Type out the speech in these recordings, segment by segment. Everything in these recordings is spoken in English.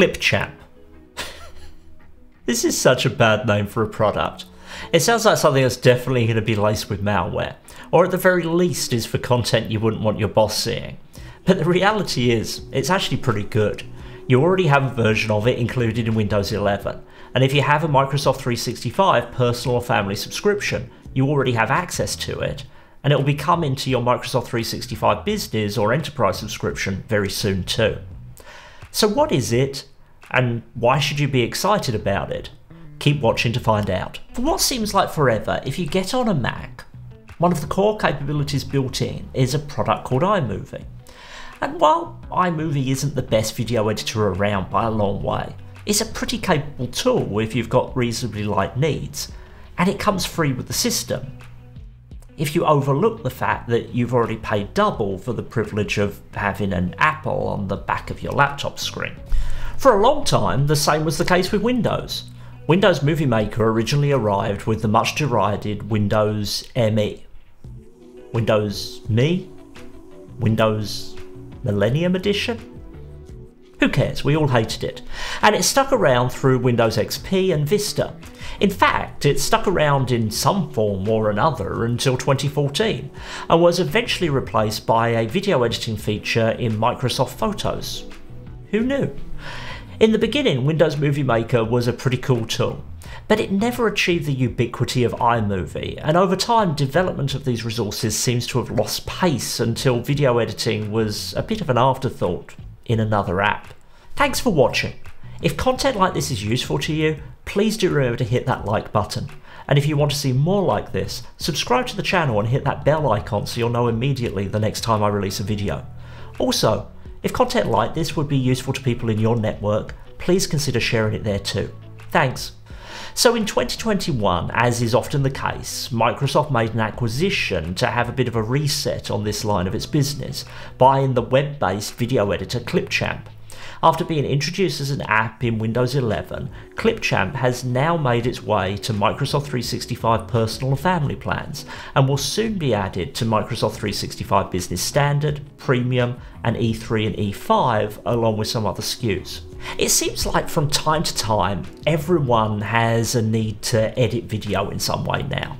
Clipchamp. this is such a bad name for a product. It sounds like something that's definitely going to be laced with malware, or at the very least is for content you wouldn't want your boss seeing. But the reality is, it's actually pretty good. You already have a version of it included in Windows 11, and if you have a Microsoft 365 personal or family subscription, you already have access to it, and it will be coming to your Microsoft 365 Business or Enterprise subscription very soon too. So, what is it, and why should you be excited about it? Keep watching to find out. For what seems like forever, if you get on a Mac, one of the core capabilities built in is a product called iMovie. And while iMovie isn't the best video editor around by a long way, it's a pretty capable tool if you've got reasonably light needs, and it comes free with the system. If you overlook the fact that you've already paid double for the privilege of having an Apple on the back of your laptop screen. For a long time, the same was the case with Windows. Windows Movie Maker originally arrived with the much derided Windows ME. Windows Me? Windows Millennium Edition? Who cares, we all hated it. And it stuck around through Windows XP and Vista. In fact, it stuck around in some form or another until 2014, and was eventually replaced by a video editing feature in Microsoft Photos. Who knew? In the beginning, Windows Movie Maker was a pretty cool tool, but it never achieved the ubiquity of iMovie, and over time, development of these resources seems to have lost pace until video editing was a bit of an afterthought in another app. Thanks for watching. If content like this is useful to you, please do remember to hit that like button. And if you want to see more like this, subscribe to the channel and hit that bell icon so you'll know immediately the next time I release a video. Also, if content like this would be useful to people in your network, please consider sharing it there too. Thanks. So in 2021, as is often the case, Microsoft made an acquisition to have a bit of a reset on this line of its business, buying the web-based video editor Clipchamp. After being introduced as an app in Windows 11, Clipchamp has now made its way to Microsoft 365 personal and family plans and will soon be added to Microsoft 365 Business Standard, Premium, and E3 and E5 along with some other SKUs. It seems like from time to time, everyone has a need to edit video in some way now.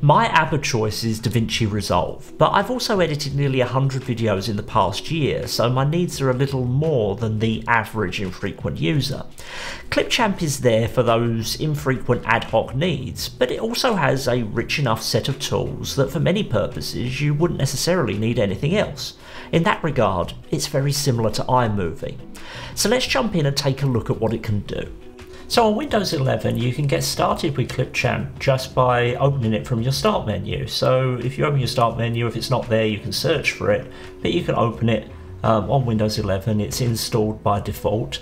My app of choice is DaVinci Resolve, but I've also edited nearly 100 videos in the past year, so my needs are a little more than the average infrequent user. Clipchamp is there for those infrequent ad hoc needs, but it also has a rich enough set of tools that for many purposes you wouldn't necessarily need anything else. In that regard, it's very similar to iMovie. So let's jump in and take a look at what it can do. So on Windows 11 you can get started with Clipchamp just by opening it from your start menu. So if you open your start menu, if it's not there you can search for it, but you can open it um, on Windows 11, it's installed by default.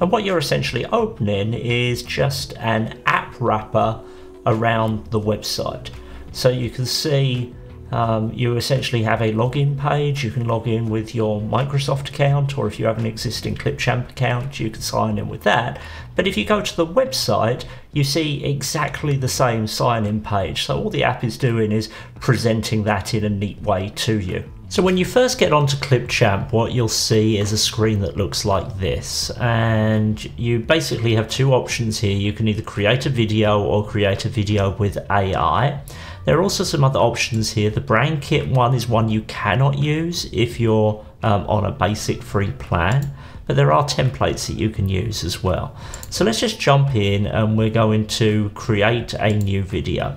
And what you're essentially opening is just an app wrapper around the website. So you can see um, you essentially have a login page. You can log in with your Microsoft account, or if you have an existing Clipchamp account, you can sign in with that. But if you go to the website, you see exactly the same sign in page. So all the app is doing is presenting that in a neat way to you. So when you first get onto Clipchamp, what you'll see is a screen that looks like this. And you basically have two options here. You can either create a video or create a video with AI. There are also some other options here. The Brand Kit one is one you cannot use if you're um, on a basic free plan, but there are templates that you can use as well. So let's just jump in and we're going to create a new video.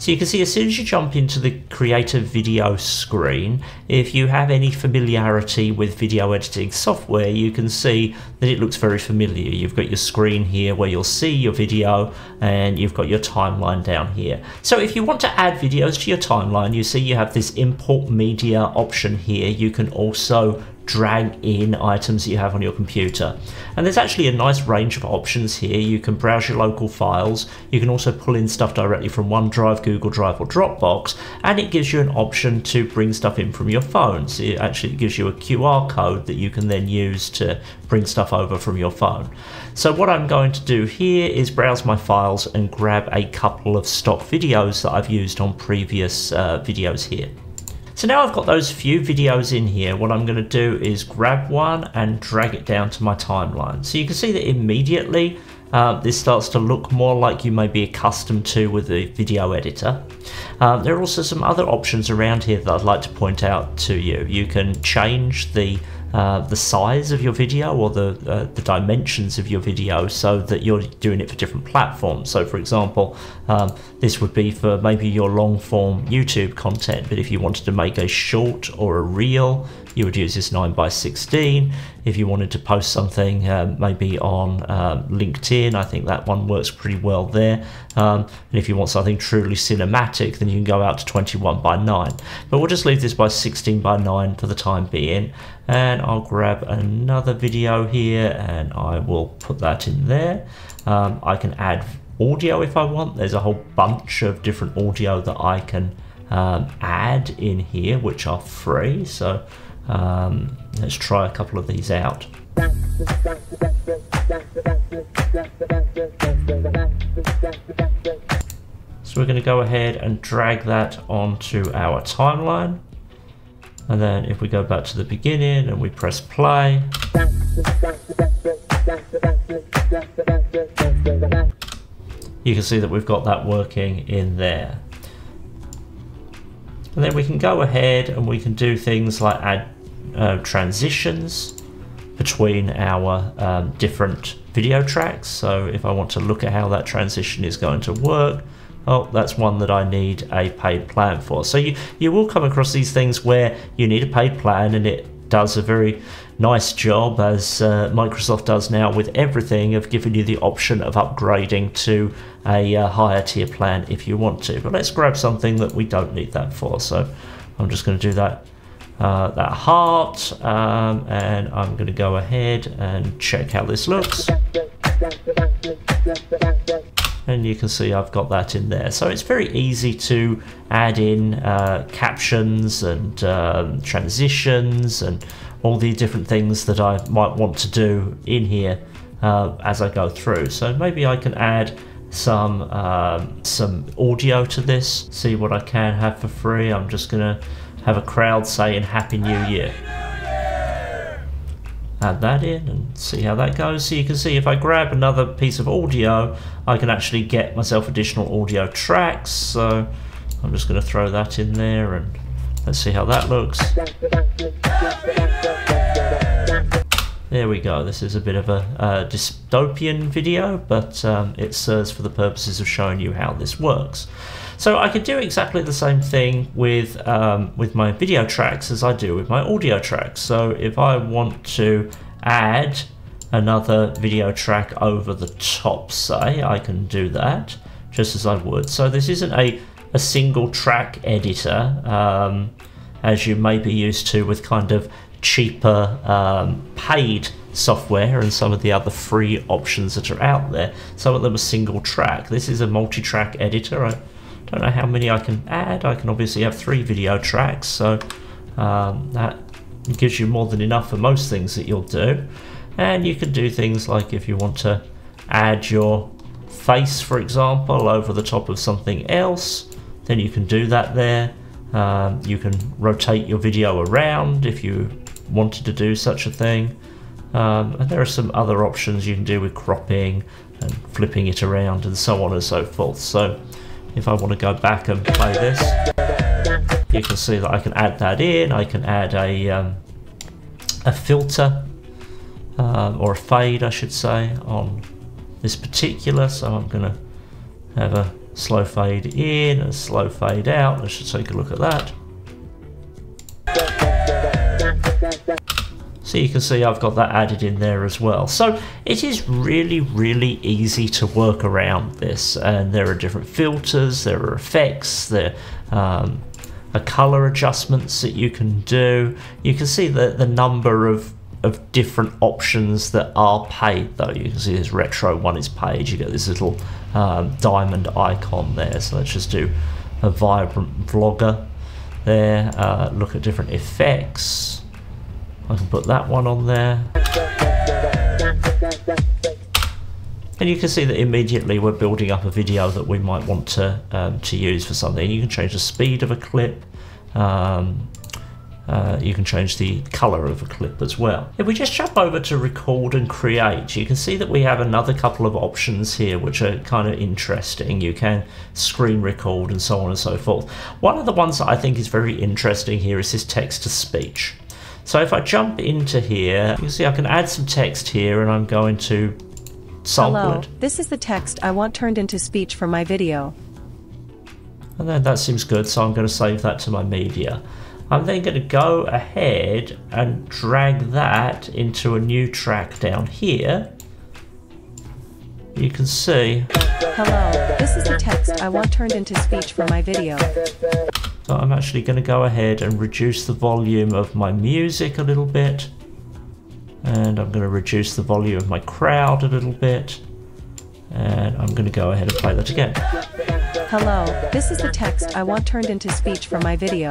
So you can see as soon as you jump into the creative video screen, if you have any familiarity with video editing software, you can see that it looks very familiar. You've got your screen here where you'll see your video and you've got your timeline down here. So if you want to add videos to your timeline, you see you have this import media option here. You can also drag in items that you have on your computer. And there's actually a nice range of options here. You can browse your local files, you can also pull in stuff directly from OneDrive, Google Drive or Dropbox, and it gives you an option to bring stuff in from your phone. So it actually gives you a QR code that you can then use to bring stuff over from your phone. So what I'm going to do here is browse my files and grab a couple of stock videos that I've used on previous uh, videos here. So now I've got those few videos in here, what I'm going to do is grab one and drag it down to my timeline. So you can see that immediately uh, this starts to look more like you may be accustomed to with the video editor. Um, there are also some other options around here that I'd like to point out to you. You can change the uh, the size of your video or the uh, the dimensions of your video so that you're doing it for different platforms. So, for example, um, this would be for maybe your long form YouTube content, but if you wanted to make a short or a reel, you would use this 9 by 16 if you wanted to post something um, maybe on um, LinkedIn I think that one works pretty well there. Um, and if you want something truly cinematic then you can go out to 21 by 9 but we'll just leave this by 16 by 9 for the time being. And I'll grab another video here and I will put that in there. Um, I can add audio if I want. There's a whole bunch of different audio that I can um, add in here which are free. So um, let's try a couple of these out. So we're going to go ahead and drag that onto our timeline. And then if we go back to the beginning and we press play, you can see that we've got that working in there. And then we can go ahead and we can do things like add uh, transitions between our um, different video tracks. So if I want to look at how that transition is going to work, oh, that's one that I need a paid plan for. So you, you will come across these things where you need a paid plan and it does a very nice job, as uh, Microsoft does now with everything, of giving you the option of upgrading to a uh, higher tier plan if you want to. But let's grab something that we don't need that for. So I'm just going to do that uh, that heart um, and I'm going to go ahead and check how this looks and you can see I've got that in there so it's very easy to add in uh, captions and um, transitions and all the different things that I might want to do in here uh, as I go through so maybe I can add some um, some audio to this see what I can have for free I'm just gonna have a crowd saying Happy New Year. Add that in and see how that goes. So you can see if I grab another piece of audio, I can actually get myself additional audio tracks. So I'm just going to throw that in there and let's see how that looks. There we go. This is a bit of a, a dystopian video, but um, it serves for the purposes of showing you how this works. So I could do exactly the same thing with um, with my video tracks as I do with my audio tracks. So if I want to add another video track over the top, say, I can do that just as I would. So this isn't a, a single track editor um, as you may be used to with kind of cheaper um, paid software and some of the other free options that are out there. Some of them are single track. This is a multi-track editor. I don't know how many I can add. I can obviously have three video tracks, so um, that gives you more than enough for most things that you'll do. And you can do things like if you want to add your face, for example, over the top of something else, then you can do that there. Um, you can rotate your video around if you wanted to do such a thing. Um, and there are some other options you can do with cropping and flipping it around and so on and so forth. So if I want to go back and play this, you can see that I can add that in. I can add a, um, a filter, um, or a fade I should say, on this particular. So I'm going to have a slow fade in, and a slow fade out. Let's just take a look at that. So you can see I've got that added in there as well. So it is really, really easy to work around this. And there are different filters, there are effects, there um, are color adjustments that you can do. You can see the, the number of of different options that are paid though. You can see this retro one is paid. You get this little um, diamond icon there. So let's just do a vibrant vlogger there. Uh, look at different effects. I can put that one on there. And you can see that immediately we're building up a video that we might want to, um, to use for something. You can change the speed of a clip. Um, uh, you can change the color of a clip as well. If we just jump over to record and create, you can see that we have another couple of options here which are kind of interesting. You can screen record and so on and so forth. One of the ones that I think is very interesting here is this text to speech. So if I jump into here, you see I can add some text here and I'm going to sample Hello, it. this is the text I want turned into speech for my video. And then that seems good, so I'm going to save that to my media. I'm then going to go ahead and drag that into a new track down here. You can see Hello, this is the text I want turned into speech for my video. So I'm actually going to go ahead and reduce the volume of my music a little bit. And I'm going to reduce the volume of my crowd a little bit. And I'm going to go ahead and play that again. Hello, this is the text I want turned into speech for my video.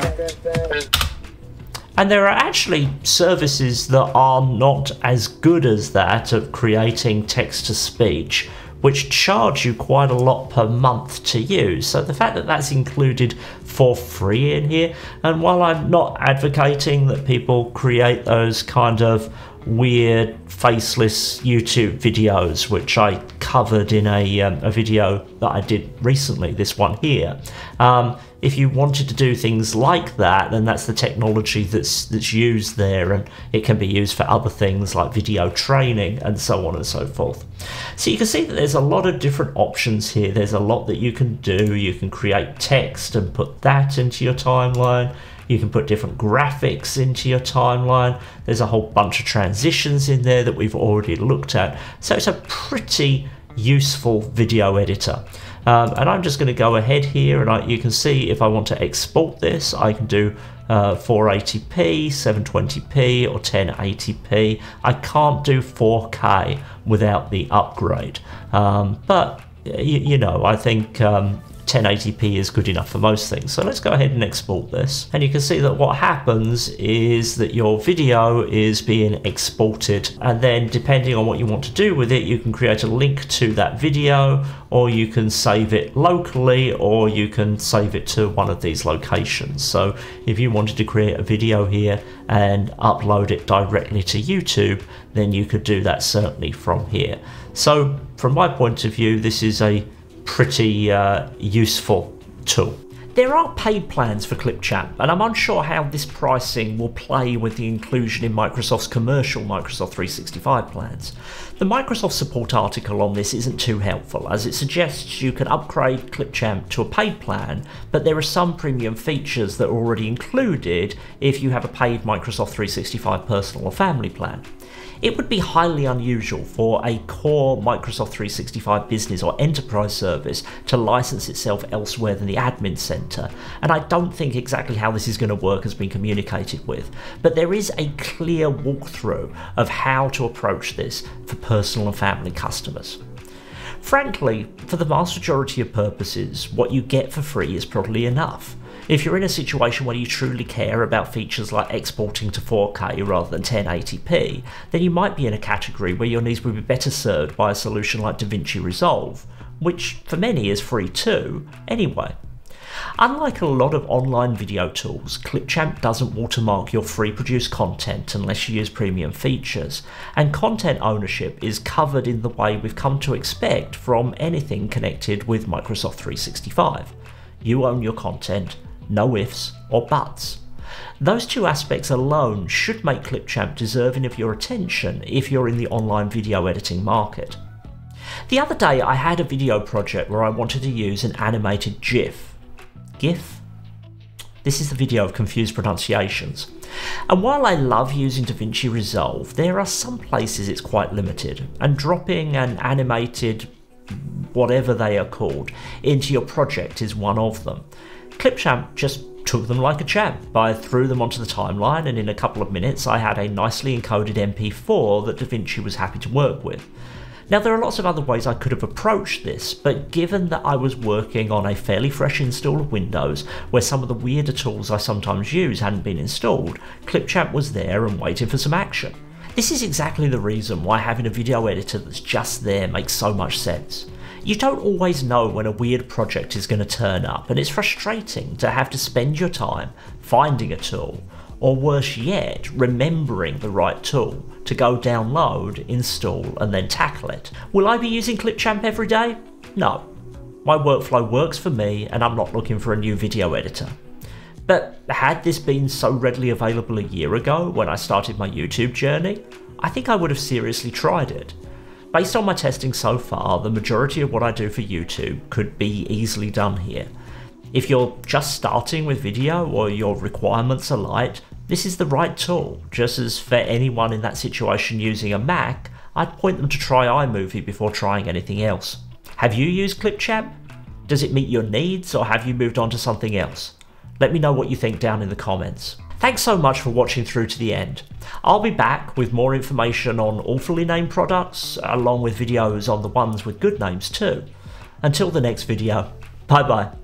And there are actually services that are not as good as that of creating text to speech, which charge you quite a lot per month to use. So the fact that that's included for free in here, and while I'm not advocating that people create those kind of weird faceless YouTube videos, which I covered in a, um, a video that I did recently, this one here. Um, if you wanted to do things like that, then that's the technology that's that's used there, and it can be used for other things like video training and so on and so forth. So you can see that there's a lot of different options here. There's a lot that you can do. You can create text and put that into your timeline. You can put different graphics into your timeline. There's a whole bunch of transitions in there that we've already looked at. So it's a pretty useful video editor. Um, and I'm just going to go ahead here and I, you can see if I want to export this, I can do uh, 480p, 720p or 1080p. I can't do 4K without the upgrade. Um, but, you, you, know, I think um, 1080p is good enough for most things. So let's go ahead and export this. And you can see that what happens is that your video is being exported and then depending on what you want to do with it, you can create a link to that video or you can save it locally or you can save it to one of these locations. So if you wanted to create a video here and upload it directly to YouTube, then you could do that certainly from here. So from my point of view, this is a pretty uh, useful tool. There are paid plans for Clipchamp, and I'm unsure how this pricing will play with the inclusion in Microsoft's commercial Microsoft 365 plans. The Microsoft support article on this isn't too helpful, as it suggests you can upgrade Clipchamp to a paid plan, but there are some premium features that are already included if you have a paid Microsoft 365 personal or family plan. It would be highly unusual for a core Microsoft 365 business or enterprise service to license itself elsewhere than the admin center, and I don't think exactly how this is going to work has been communicated with, but there is a clear walkthrough of how to approach this for personal and family customers. Frankly, for the vast majority of purposes, what you get for free is probably enough. If you're in a situation where you truly care about features like exporting to 4K rather than 1080p, then you might be in a category where your needs would be better served by a solution like DaVinci Resolve, which for many is free too, anyway. Unlike a lot of online video tools, Clipchamp doesn't watermark your free produced content unless you use premium features, and content ownership is covered in the way we've come to expect from anything connected with Microsoft 365. You own your content, no ifs or buts. Those two aspects alone should make Clipchamp deserving of your attention if you're in the online video editing market. The other day I had a video project where I wanted to use an animated GIF. GIF? This is the video of confused pronunciations. And while I love using DaVinci Resolve, there are some places it's quite limited, and dropping an animated whatever they are called into your project is one of them. Clipchamp just took them like a champ. I threw them onto the timeline, and in a couple of minutes, I had a nicely encoded MP4 that DaVinci was happy to work with. Now, there are lots of other ways I could have approached this, but given that I was working on a fairly fresh install of Windows, where some of the weirder tools I sometimes use hadn't been installed, Clipchamp was there and waiting for some action. This is exactly the reason why having a video editor that's just there makes so much sense. You don't always know when a weird project is going to turn up, and it's frustrating to have to spend your time finding a tool, or worse yet, remembering the right tool to go download, install, and then tackle it. Will I be using Clipchamp every day? No. My workflow works for me, and I'm not looking for a new video editor. But had this been so readily available a year ago when I started my YouTube journey, I think I would have seriously tried it. Based on my testing so far, the majority of what I do for YouTube could be easily done here. If you're just starting with video or your requirements are light, this is the right tool. Just as for anyone in that situation using a Mac, I'd point them to try iMovie before trying anything else. Have you used Clipchamp? Does it meet your needs or have you moved on to something else? Let me know what you think down in the comments. Thanks so much for watching through to the end. I'll be back with more information on awfully named products, along with videos on the ones with good names too. Until the next video, bye bye.